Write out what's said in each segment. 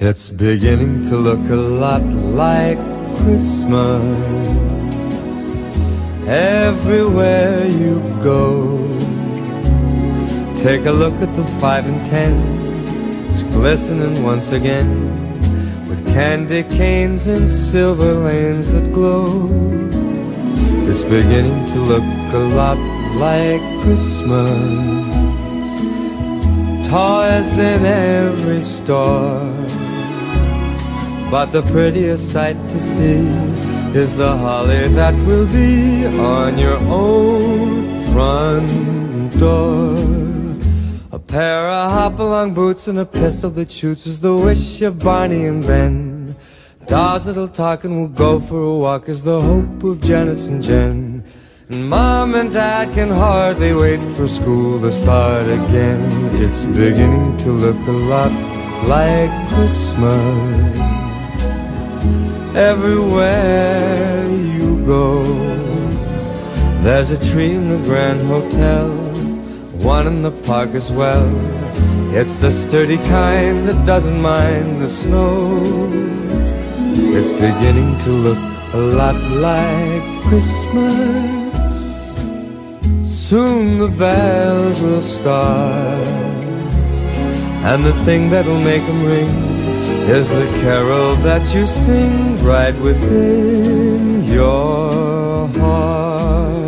It's beginning to look a lot like Christmas everywhere you go. Take a look at the five and ten, it's glistening once again with candy canes and silver lanes that glow. It's beginning to look a lot like Christmas. Toys in every store. But the prettiest sight to see is the holly that will be on your own front door. A pair of hop-along boots and a pistol that shoots is the wish of Barney and Ben. Dolls that'll talk and will go for a walk is the hope of Janice and Jen. And Mom and Dad can hardly wait for school to start again. It's beginning to look a lot like Christmas everywhere you go. There's a tree in the Grand Hotel, one in the park as well. It's the sturdy kind that doesn't mind the snow. It's beginning to look a lot like Christmas. Soon the bells will start, and the thing that'll make them ring is the carol that you sing right within your heart.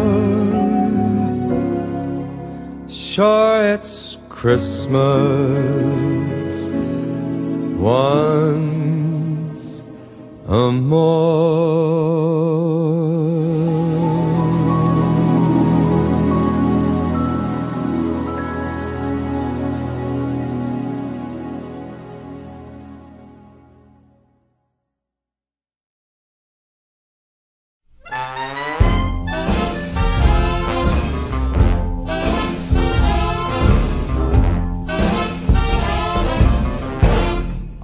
Sure, it's Christmas once a more.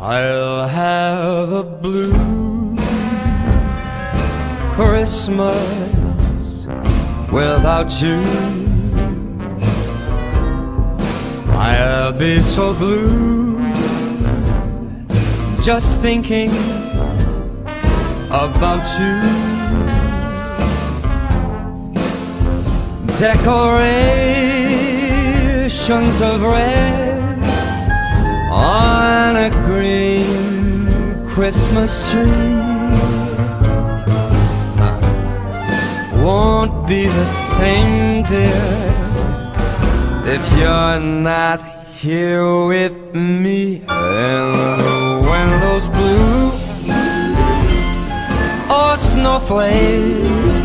I'll have a blue Christmas without you. I'll be so blue just thinking about you. Decorations of red on a green Christmas tree won't be the same, dear, if you're not here with me. And when those blue or snowflakes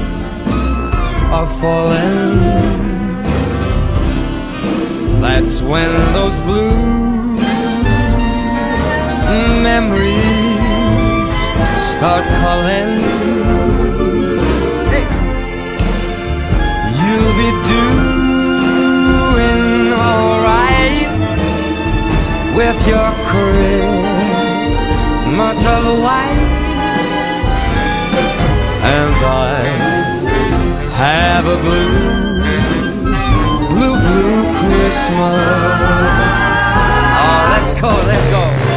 are falling, that's when those blue memories start calling. Hey. You'll be doing alright with your Christmas of white, and I have a blue, blue, blue Christmas. Oh, let's go, let's go.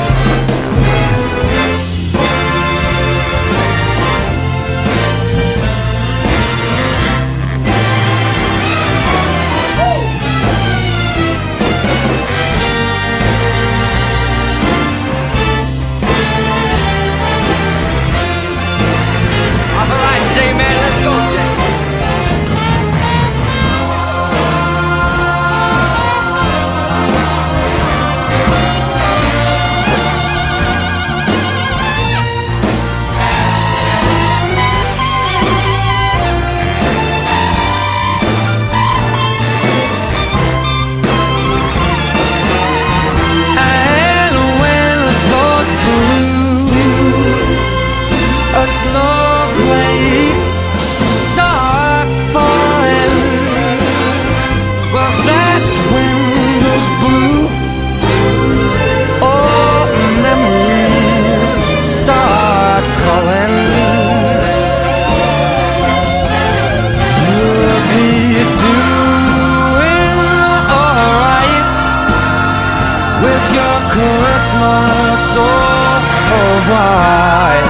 your Christmas all right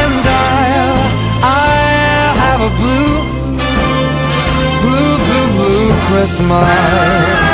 And I'll, I'll have a blue, blue, blue, blue Christmas.